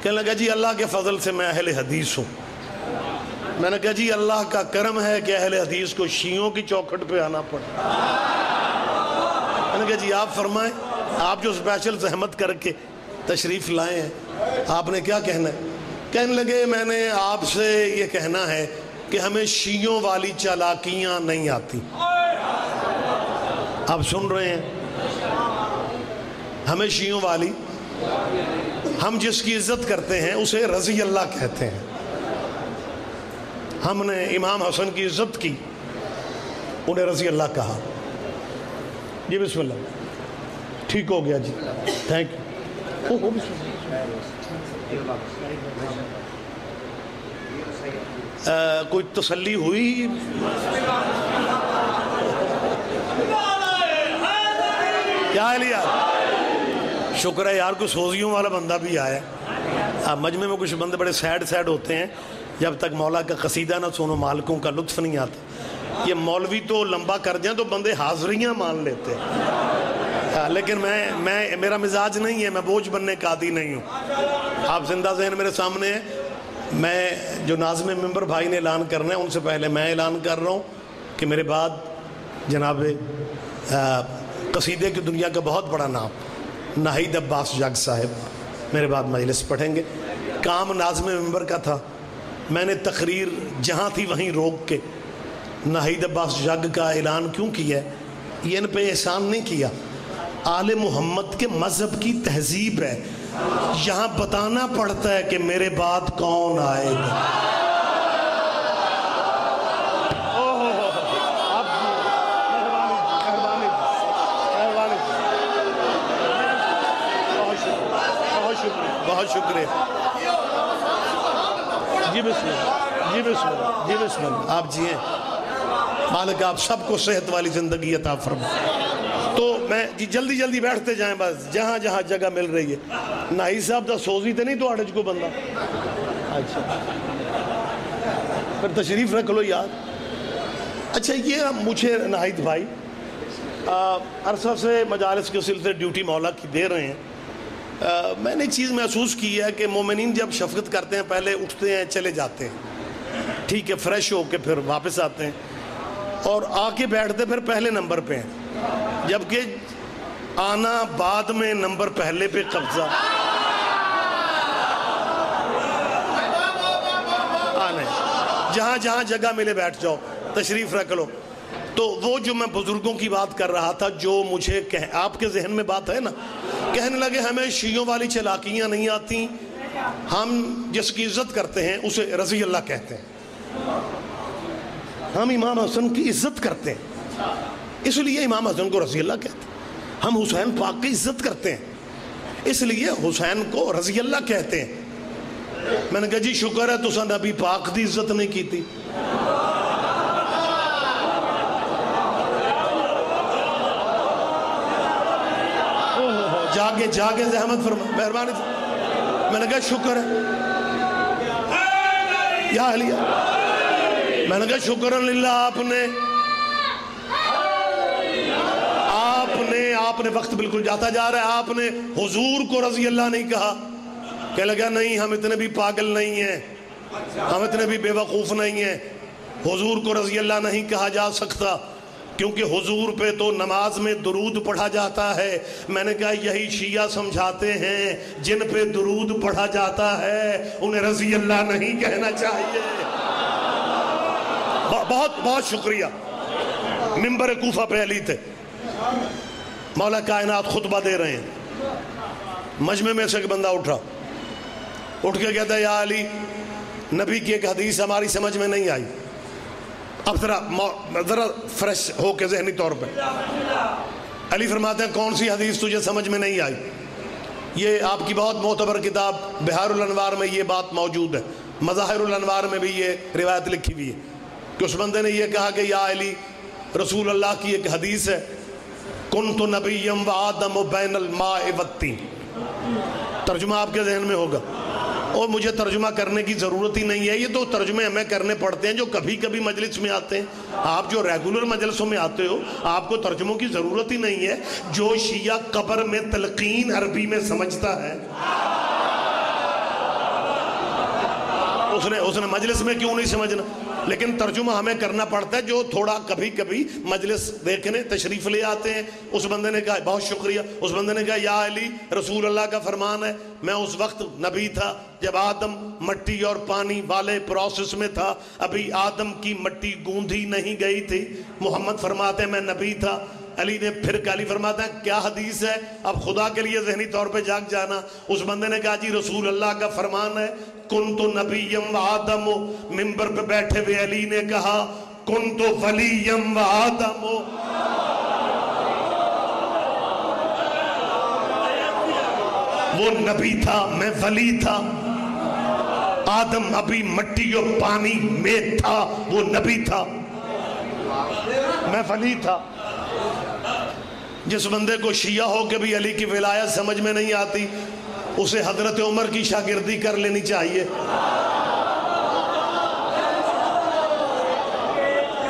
कहने लगा, जी, अल्लाह के फजल से मैं अहल हदीस हूँ। मैंने कहा, जी, अल्लाह का करम है कि अहल हदीस को शियों की चौखट पे आना पड़ा। मैंने कहा, जी, आप फरमाएँ। आप जो स्पेशल जहमत करके तशरीफ़ लाए हैं, आपने क्या कहना है? कहने लगे, मैंने आपसे ये कहना है कि हमें शियों वाली चालाकियाँ नहीं आती। आप सुन रहे हैं? हमें शियों वाली, हम जिसकी इज़्ज़त करते हैं, उसे रज़ी अल्लाह कहते हैं। हमने इमाम हसन की इज़्ज़त की, उन्हें रज़ी अल्लाह कहा। जी, बिस्मिल्लाह। ठीक हो गया जी। थैंक यू कोई तसल्ली हुई? क्या है लिया? शुक्र है यार कोई सोजियों वाला बंदा भी आया। हाँ मजमे में कुछ बंदे बड़े सैड सैड होते हैं। जब तक मौला का कसीदा ना सुनो मालकों का लुत्फ नहीं आता। ये मौलवी तो लंबा कर जाए तो बंदे हाजरियाँ मान लेते हैं। हाँ, लेकिन मैं मैं मेरा मिजाज नहीं है मैं बोझ बनने का आदि नहीं हूँ। आप ज़िंदा जहन मेरे सामने हैं। मैं जो नाजम मेंबर भाई ने ऐलान करना है उनसे पहले मैं ऐलान कर रहा हूँ कि मेरे बाद जनाब कसीदे की दुनिया का बहुत बड़ा नाम नाहिद अब्बास जग साहब मेरे बाद मजलिस पढ़ेंगे। काम नाजम मेंबर का था। मैंने तकरीर जहाँ थी वहीं रोक के नाहिद अब्बास जग का ऐलान क्यों किया? ये इन पे एहसान नहीं किया। आल मोहम्मद के मज़हब की तहजीब है यहाँ बताना पड़ता है कि मेरे बाद कौन आएगा। बहुत शुक्रिया। जी जी जी आप जिए। मालिक, आप सबको सेहत वाली ज़िंदगी अता फरमा मैं जी जल्दी जल्दी बैठते जाएँ बस। जहाँ जहाँ जगह मिल रही है। नाई साहब का सोजी तो नहीं तो आड़े को बंदा? अच्छा। फिर तशरीफ़ रख लो यार। अच्छा ये मुझे नाहिद भाई अरसा से मजारस के सिलसिले ड्यूटी मौला की दे रहे हैं। आ, मैंने चीज़ महसूस की है कि मोमिन जब शफकत करते हैं पहले उठते हैं चले जाते हैं। ठीक है फ्रेश होके फिर वापस आते हैं। और आके बैठते फिर पहले नंबर पे हैं। जबकि आना बाद में नंबर पहले पे कब्जा। आने जहाँ जहाँ जगह मिले बैठ जाओ, तशरीफ़ रख लो। तो वो जो मैं बुज़ुर्गों की बात कर रहा था, जो मुझे कह आपके जहन में बात है ना? कहने लगे, हमें शीयों वाली चलाकियाँ नहीं आती। हम जिसकी इज़्ज़त करते हैं, उसे रज़ी अल्लाह कहते हैं। हम इमाम हसन की इज़्ज़त करते हैं। इसलिए इमाम हसन को रज़ी अल्लाह कहते हैं। हम हुसैन पाक की इज़्ज़त करते हैं। इसलिए हुसैन को रज़ी अल्लाह कहते हैं। मैंने कहा, जी, शुक्र है, तुसा नबी पाक की इज़्ज़त नहीं की थी जागे जागे, जहमत फरमा, मेहरबानी मैंने कहा, शुक्र है। या लिया मैंने कहा, शुक्र अल्लाह आपने आपने वक्त बिल्कुल जाता जा रहा है। आपने हुजूर को रज़ी अल्लाह नहीं कहा। कह लगा, नहीं, हम इतने भी पागल नहीं हैं। हम इतने भी बेवकूफ़ नहीं हैं। हुजूर को रज़ी अल्लाह नहीं कहा जा सकता, क्योंकि हुजूर पे तो नमाज़ में दरूद पढ़ा जाता है। मैंने कहा, यही शिया समझाते हैं, जिन पे दरूद पढ़ा जाता है, उन्हें रज़ी अल्लाह नहीं कहना चाहिए। बहुत बहुत शुक्रिया। मिंबर कूफा पे अली थे मौला कायनात खुतबा दे रहे हैं। मजमे में से एक बंदा उठा। उठ के कहता है, या अली, नबी की एक हदीस हमारी समझ में नहीं आई। अब ज़रा ज़रा फ्रेश हो के जहनी तौर पर अली फरमाते हैं, कौन सी हदीस तुझे समझ में नहीं आई? ये आपकी बहुत मोतबर किताब बिहारनवार में ये बात मौजूद है। मज़ाहिरनवार में भी ये रिवायत लिखी हुई है। कि उस बंदे ने यह कहा कि, या अली रसूल अल्लाह की एक हदीस है। कुन नबीम व आदम बैन मावत्ती तर्जुमा आपके जहन में होगा। और मुझे तर्जुमा करने की ज़रूरत ही नहीं है। ये तो तर्जुमे हमें करने पड़ते हैं जो कभी कभी मजलिस में आते हैं। आप जो रेगुलर मजलिसों में आते हो, आपको तर्जुमों की ज़रूरत ही नहीं है। जो शिया कबर में तलकीन अरबी में समझता है। उसने उसने मजलिस में क्यों नहीं समझना? लेकिन तर्जुमा हमें करना पड़ता है जो थोड़ा कभी कभी मजलिस देखने, तशरीफ़ ले आते हैं। उस बंदे ने कहा, बहुत शुक्रिया। उस बंदे ने कहा, या अली रसूल अल्लाह का फरमान है, मैं उस वक्त नबी था जब आदम मट्टी और पानी वाले प्रोसेस में था। अभी आदम की मट्टी गूंधी नहीं गई थी। मोहम्मद फरमाते मैं नबी था। अली ने फिर काली फरमाता है, क्या हदीस है? अब खुदा के लिए जहनी तौर पे जाग जाना। उस बंदे ने कहा, जी रसूल अल्लाह का फरमान है कुन तो नबीयम आदम। मिंबर पे बैठे हुए अली ने कहा कुन तो वलीयम आदम। वो नबी था, मैं वली था। आदम अभी मट्टी और पानी में था, वो नबी था। मैं वली था। जिस बंदे को शिया हो के भी अली की विलायत समझ में नहीं आती उसे हज़रत उमर की शागिर्दी कर लेनी चाहिए।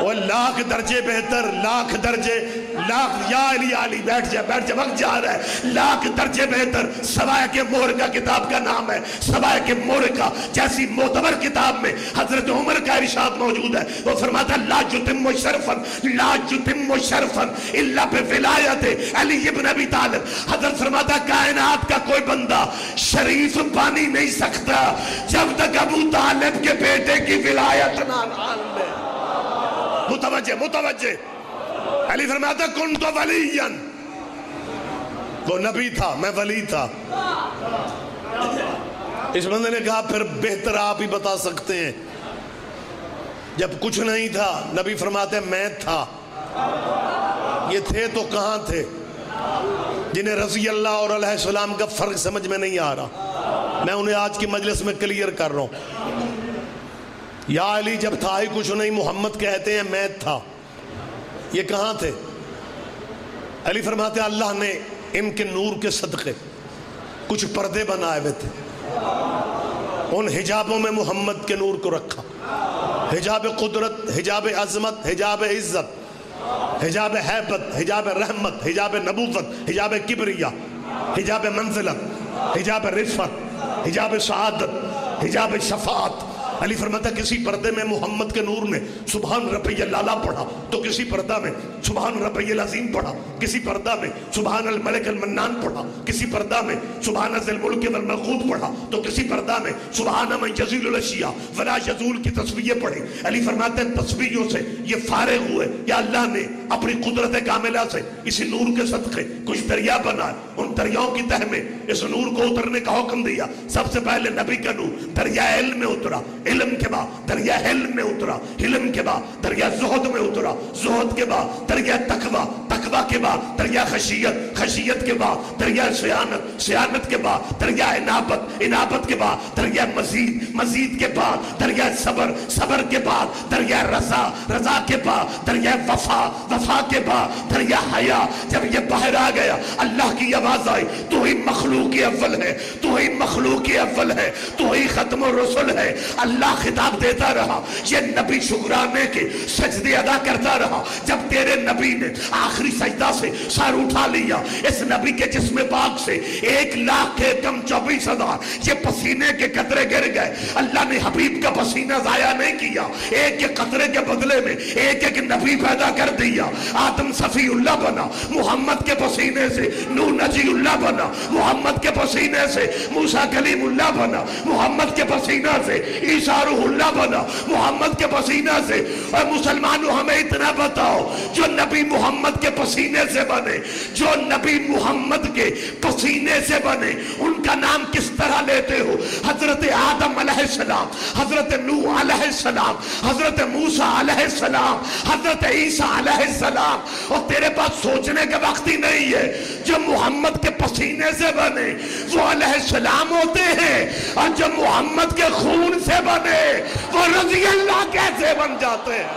और लाख दर्जे बेहतर लाख दर्जे लाख या अली अली बैठ जा बैठ जा, वक्त जा रहा है। लाख दर्जे बेहतर सवाए के मोर का किताब का नाम है। सवाए के मोर का, जैसी मोतबर किताब में हज़रत उमर का इरशाद मौजूद है। वो फरमाता ला जुतिम शरफन ला जुतिम शरफन, इल्ला पे विलायत अली इब्न अबी तालिब। हज़रत फरमाता, कायनात का कोई बंदा शरीफ पानी नहीं सकता, जब तक अबू तालिब के बेटे की विलायत ना ले मुतवजे मुतवजे अली फरमाता कुन तो वलीयन। वो नबी था, मैं वली था। इस बंदे ने कहा, फिर बेहतर आप ही बता सकते हैं। जब कुछ नहीं था, नबी फरमाते, मैं था। ये थे तो कहाँ थे? जिन्हें रज़ी अल्लाह और सलाम का फ़र्क समझ में नहीं आ रहा। मैं उन्हें आज की मजलिस में क्लियर कर रहा हूँ। या अली, जब था ही कुछ नहीं, मोहम्मद कहते हैं, मैं था। ये कहाँ थे? अली फरमाते, अल्लाह ने इनके नूर के सदक़े कुछ पर्दे बनाए हुए थे। उन हिजाबों में मोहम्मद के नूर को रखा। हिजाब कुदरत, हिजाब अजमत, हिजाब इज़्ज़त, हिजाब हैबत, हिजाब रहमत, हिजाब नबूवत, हिजाब किबरिया, हिजाब मंजिलत, हिजाब रिफत हिजाब शहादत हिजाब शफात। अली फरमाता, किसी पर्दे में मोहम्मद के नूर ने सुबहान रबैया लाला पढ़ा तो किसी पर्दा में सुबहान रबैया अजीम पढ़ा, किसी पर्दा में सुबहान अल मलिक अल मन्नान पढ़ा, किसी पर्दा में सुबहान अल मुल्क वल मलकूत पढ़ा तो किसी पर्दा में सुबहान मन जजील अशिया, वला यजूल की तस्वीरें पढ़ी। अली फरमाते हैं तस्वीरों से ये फारे हुए, या अल्लाह ने अपनी कुदरत कामिला से इसी नूर के सदक़े कुछ दरिया बनाए, उन दरियाओं की तह में इस नूर को उतरने का हुक्म दिया। सबसे पहले नबी का नूर दरिया में उतरा इलम के बाद दरिया हिल्म में उतरा हिलम के बाद दरिया जोहद में उतरा जोहद के बाद दरिया तकवा तकवा के बाद दरिया खशियत खशियत के बाद दरिया सियानत सियानत के बाद दरिया इनाबत इनाबत के बाद दरिया मजीद मजीद के बाद दरिया सबर सबर के बाद दरिया रजा रजा के बाद दरिया वफा वफा के बाद दरिया हया जब ये बाहर आ गया अल्लाह की आवाज़ आई तो ही मखलूक अव्वल है तो ही मखलूक अव्वल है तो ही खत्म रसुल है अल्लाह अल्लाह खिताब देता रहा। ये नबी शुक्राने के सजदे अदा करता रहा। जब तेरे नबी ने आखिरी सजदा से सर उठा लिया, इस नबी के जिसम पाक से एक लाख के कम चौबीस हज़ार, ये पसीने के कतरे गिर गए। अल्लाह ने हबीब का पसीना जाया नहीं किया। एक एक कतरे के बदले में एक एक नबी पैदा कर दिया। आदम सफी उल्लाह बना, मोहम्मद के पसीने से नू नजी उल्लाह बना, मोहम्मद के पसीने से मूसा कलीम उल्लाह बना, मोहम्मद के पसीना से ईसा बना। मोहम्मद के पसीना से। और मुसलमानों, हमें इतना बताओ, जो नबी मोहम्मद के पसीने से बने, जो नबी मोहम्मद के पसीने से बने, उनका नाम किस तरह लेते हो? हज़रत आदम सलाम हज़रत नू सलाम हज़रत मूसा सलाम हज़रत ईसा सलाम और तेरे पास सोचने का वक्त ही नहीं है, जो मोहम्मद के पसीने से बने, वो सलाम होते हैं। और जो मोहम्मद के खून से बने वो रज़ी अल्लाह कैसे बन जाते हैं?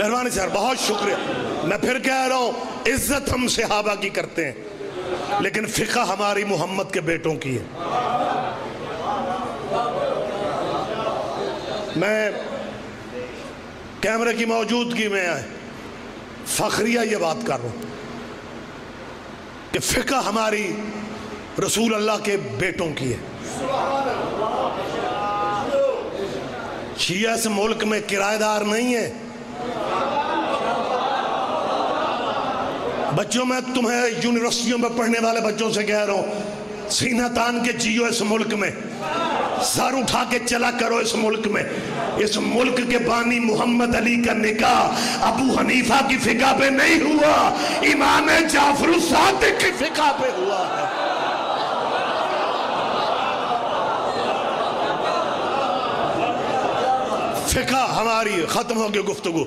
मेहरबानी सर, बहुत शुक्रिया। मैं फिर कह रहा हूँ, इज़्ज़त हम सहाबा की करते हैं। लेकिन फ़िका हमारी मोहम्मद के बेटों की है। मैं कैमरे की मौजूदगी में फखरिया ये बात कर रहा हूँ कि फ़िका हमारी रसूल अल्लाह के बेटों की है। शिया इस मुल्क में किराएदार नहीं है बच्चों, मैं तुम्हें यूनिवर्सिटियों में पढ़ने वाले बच्चों से कह रहा हूँ सीना तान के जियो इस मुल्क में, सर उठा के चला करो इस मुल्क में। इस मुल्क के बानी मोहम्मद अली का निकाह अबू हनीफा की फिका पे नहीं हुआ, इमाम जाफ़र सादिक की फिका पे हुआ है। फिका हमारी खत्म हो गई गुफ्तगु,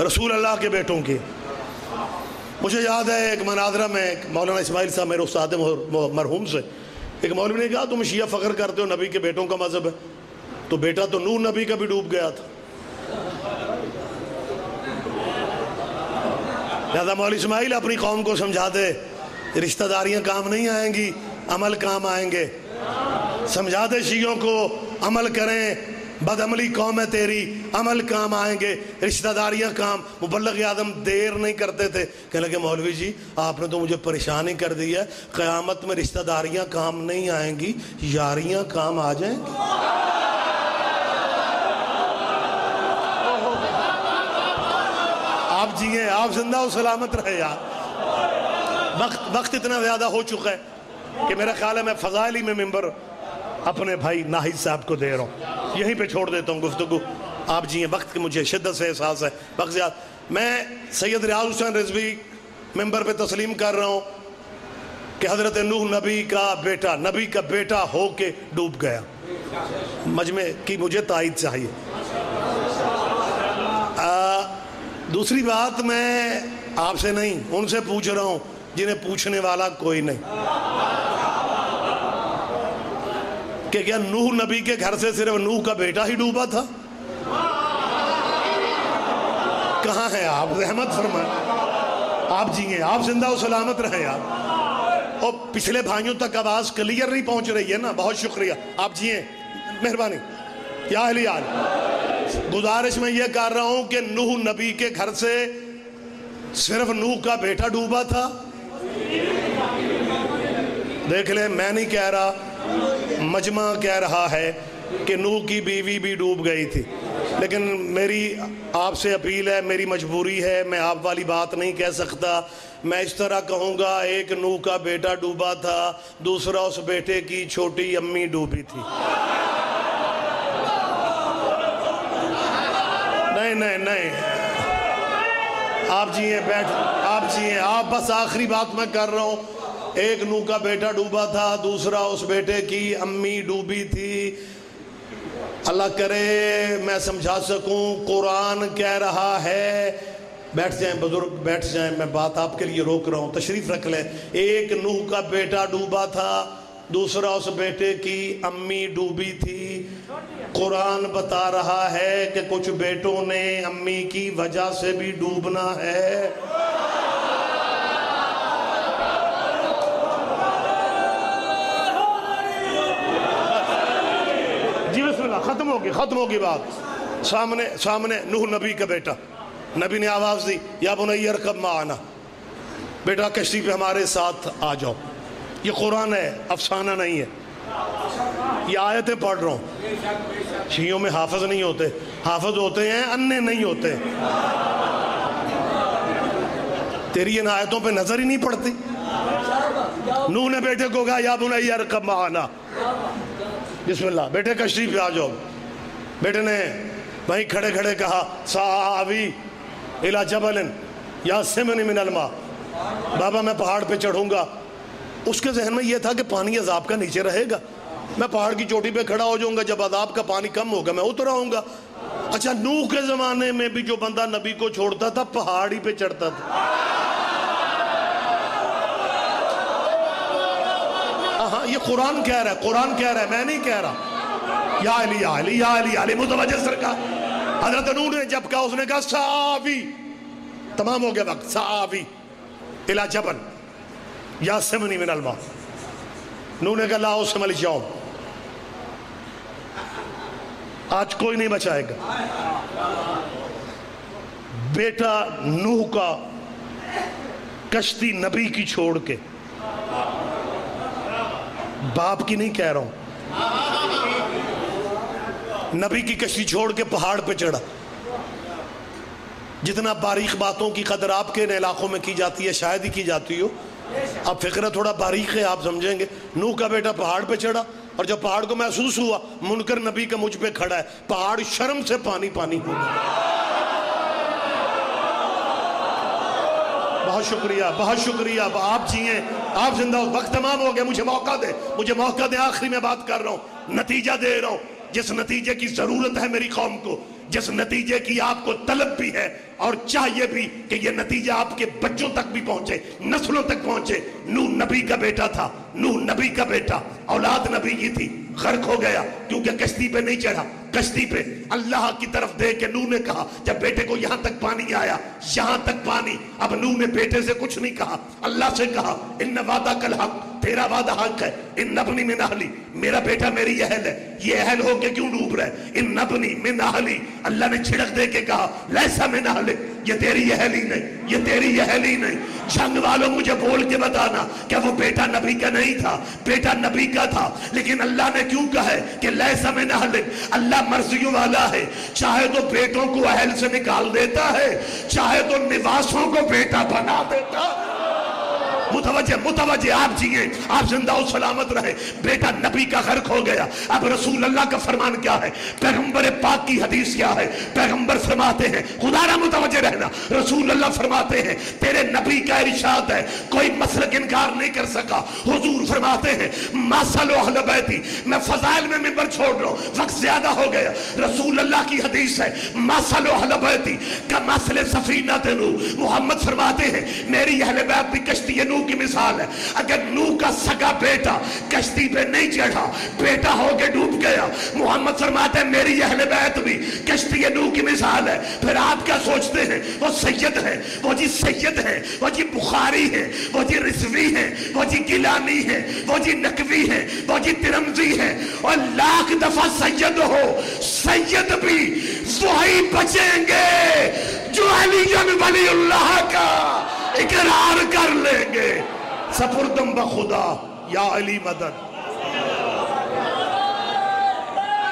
रसूल अल्लाह के बेटों की। मुझे याद है एक मनाजरा में एक मौलाना इसमाइल साहब मेरे उस्ताद मरहूम से। एक मौलवी ने कहा, तुम शिया फ़ख्र करते हो, नबी के बेटों का मज़हब है। तो बेटा तो नूर नबी का भी डूब गया था। लिहाजा मौल इसमाइल अपनी कौम को समझा दे रिश्तेदारियाँ काम नहीं आएँगी, अमल काम आएँगे। समझा दे शियों को, अमल करें बदअमली कौम है तेरी, अमल काम आएँगे, रिश्तेदारियाँ काम। मुबलक आदम देर नहीं करते थे। कहने लगे, मौलवी जी, आपने तो मुझे परेशान ही कर दिया क़यामत में रिश्तेदारियाँ काम नहीं आएँगी, यारियाँ काम आ जाएँगी। आप जिए, आप ज़िंदा और सलामत रहे यार। वक्त वक्त इतना ज़्यादा हो चुका है कि मेरा ख्याल है मैं फजाइली में मेंबर अपने भाई नाहिद साहब को दे रहा हूँ। यहीं पे छोड़ देता हूँ गुफ्तु आप जी वक्त की मुझे शिद्दत से एहसास है। ज़्यादा मैं सैयद रियाज हुसैन रिजवी मेंबर पे तस्लीम कर रहा हूँ कि हज़रत नूह नबी का बेटा नबी का बेटा हो के डूब गया। मजमे की मुझे ताइद चाहिए। आ, दूसरी बात मैं आपसे नहीं उनसे पूछ रहा हूँ जिन्हें पूछने वाला कोई नहीं। कि क्या नूह नबी के घर से सिर्फ़ नूह का बेटा ही डूबा था? कहा है आप? रहमत फरमा आप जिये आप ज़िंदा सलामत रहे आप। और पिछले भाइयों तक आवाज़ क्लियर नहीं पहुँच रही है ना? बहुत शुक्रिया। आप जिये मेहरबानी। क्या हाल गुजारिश में यह कर रहा हूँ कि नूह नबी के घर से सिर्फ़ नूह का बेटा डूबा था। देख ले, मैं नहीं कह रहा मजमा कह रहा है कि नूह की बीवी भी डूब गई थी। लेकिन मेरी आपसे अपील है, मेरी मजबूरी है, मैं आप वाली बात नहीं कह सकता। मैं इस तरह कहूँगा, एक नूह का बेटा डूबा था, दूसरा उस बेटे की छोटी अम्मी डूबी थी। नहीं नहीं नहीं। आप जी बैठ, आप जी आप बस आखिरी बात मैं कर रहा हूँ। एक नू का बेटा डूबा था, दूसरा उस बेटे की अम्मी डूबी थी। अल्लाह करे, मैं समझा सकूँ, कुरान कह रहा है, बैठ जाए बुज़ुर्ग, बैठ जाए, मैं बात आपके लिए रोक रहा हूँ, तशरीफ़ रख ले। एक नूह का बेटा डूबा था, दूसरा उस बेटे की अम्मी डूबी थी। कुरान बता रहा है कि कुछ बेटों ने अम्मी की वजह से भी डूबना है। ख़त्म होगी ख़त्म होगी बात। सामने सामने नूह नबी का बेटा। नबी ने आवाज़ दी, या बुनैयर कब माँ आना बेटा, कश्ती पे हमारे साथ आ जाओ। ये कुरान है, अफसाना नहीं है। ये आयतें पढ़ रहा हूँ। शीयों में हाफज नहीं होते। हाफज होते हैं, अन्य नहीं होते। तेरी इन आयतों पे नज़र ही नहीं पड़ती। नूह ने बेटे को कहा, या बुना यार कब आना बिस्मिल्लाह, बेटे कश्ती पे आ जाओ बेटे ने वहीं खड़े खड़े कहा, सावी इला जबलन या सिमन मिनलमा बाबा, मैं पहाड़ पे चढ़ूँगा। उसके जहन में यह था कि पानी अजाब का नीचे रहेगा। मैं पहाड़ की चोटी पे खड़ा हो जाऊँगा, जब अदाब का पानी कम होगा, मैं उतर आऊँगा। अच्छा नूह के जमाने में भी जो बंदा नबी को छोड़ता था, पहाड़ी पे चढ़ता था। हाँ ये कुरान कह रहा है, कुरान कह रहा है, मैं नहीं कह रहा। या अली या अली या अली अली, मुतवजह सरकार। हज़रत नूह ने जब कहा, उसने कहा, सावी। तमाम हो गया वक्त, सावी, इला जबन या सिमनी मिनल मा नूह ने कहा, लाओ सिमल जाओ। आज कोई नहीं बचाएगा। बेटा नूह का कश्ती नबी की छोड़ के बाप की नहीं कह रहा हूँ। नबी की कश्ती छोड़ के पहाड़ पे चढ़ा। जितना बारीक बातों की कदर आपके इन इलाकों में की जाती है, शायद ही की जाती हो। अब फ़िक्र थोड़ा बारीक है, आप समझेंगे। नूह का बेटा पहाड़ पे चढ़ा और जब पहाड़ को महसूस हुआ, मुनकर नबी का मुझ पे खड़ा है। पहाड़ शर्म से पानी पानी हो गया। बहुत शुक्रिया बहुत शुक्रिया। आप जिए, आप ज़िंदा वक्त तमाम हो गया, मुझे मौका दे, मुझे मौका दे, आखिरी में बात कर रहा हूँ। नतीजा दे रहा हूँ, जिस नतीजे की ज़रूरत है मेरी कौम को, जिस नतीजे की आपको तलब भी है, और चाहिए भी कि ये नतीजा आपके बच्चों तक भी पहुँचे, नस्लों तक पहुँचे। नू नबी का बेटा था नू नबी का बेटा, औलाद नबी की थी। गर्क हो गया, क्योंकि कश्ती पे नहीं चढ़ा, कश्ती पे। अल्लाह की तरफ़ देख के नू ने कहा, जब बेटे को यहाँ तक पानी आया, यहाँ तक पानी, अब नू ने बेटे से कुछ नहीं कहा। अल्लाह से कहा इन वादा कल हक तेरा वादा हक है। इन नबनी में नहली मेरा बेटा मेरी अहल है। ये अहल हो के क्यों डूब रहा है? इन नबनी में नहली अल्लाह ने छिड़क दे के कहा, लैसा में नहले ये तेरी अहली नहीं, ये तेरी अहली नहीं। जंग वालों मुझे बोल के बताना क्या वो बेटा नबी का नहीं था, बेटा नबी का था। लेकिन अल्लाह ने क्यों कहा है कि लैसा में नहले अल्लाह मर्जियों वाला है। चाहे तो बेटों को अहल से निकाल देता है, चाहे तो निवासों को बेटा बना देता है। मुतवजे मुतवजे आप जिए, आप ज़िंदा और सलामत रहे। बेटा नबी का गर्क हो गया। अब रसूल अल्लाह का फरमान क्या है? पैगंबर पाक की हदीस क्या है? पैगंबर फरमाते हैं खुदारा मुतवजे रहना। रसूल अल्लाह फरमाते हैं, तेरे नबी का इरशाद है, कोई मसलक इनकार नहीं कर सका। हुजूर फरमाते हैं, मासलो बैती, मैं फजाइल में मिंबर छोड़ रहा हूँ, वक्त ज़्यादा हो गया। रसूल अल्लाह की हदीस है, मासलो बैती, का मसल सफीना तेनू। मोहम्मद फरमाते हैं, मेरी अहल बैत भी कश्ती नू की मिसाल है। अगर नू का सगा बेटा कश्ती पे नहीं चढ़ा, बेटा होके डूब गया, मोहम्मद फरमाते मेरी अहले बैत भी कश्ती नू की मिसाल है। फिर आप क्या सोचते हैं? वो सैयद है, वो जी सैयद है, वो जी बुखारी है, वो जी रिजवी है, वो जी गिलानी है, वो जी नकवी है, वो जी तिरमजी है। और लाख दफ़ा सैयद हो, सैयद भी वही बचेंगे जो अली वली का इकरार कर लेंगे। सफुरदम बखुदा या अली मदद